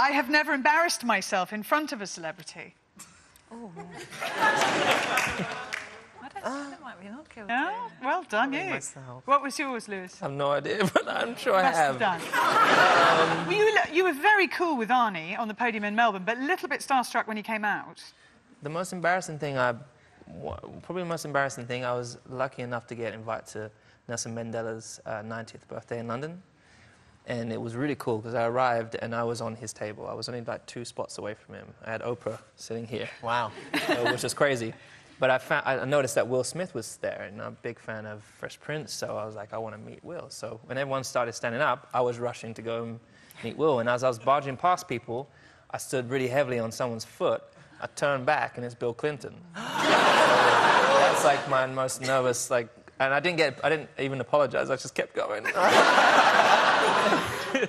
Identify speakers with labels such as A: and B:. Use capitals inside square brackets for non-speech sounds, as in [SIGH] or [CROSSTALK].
A: I have never embarrassed myself in front of a celebrity. [LAUGHS]
B: I don't think that might be not guilty.
A: Yeah, well done, you.
C: myself.
A: What was yours, Lewis?
C: I have no idea, [LAUGHS] but I'm sure I
A: have
C: have.
A: done. well, you, you were very cool with Arnie on the podium in Melbourne, but a little bit starstruck when he came out.
C: The most embarrassing thing I, probably the most embarrassing thing, I was lucky enough to get invited to Nelson Mandela's uh, 90th birthday in London. And it was really cool because I arrived and I was on his table. I was only like two spots away from him. I had Oprah sitting here,
D: Wow.
C: uh, which was crazy. But I, found, I noticed that Will Smith was there, and I'm a big fan of Fresh Prince, so I was like, I want to meet Will. So when everyone started standing up, I was rushing to go and meet Will. And as I was barging past people, I stood really heavily on someone's foot. I turned back, and it's Bill Clinton. So [GASPS] that's like my most nervous, like, and I didn't get, I didn't even apologize. I just kept going. [LAUGHS]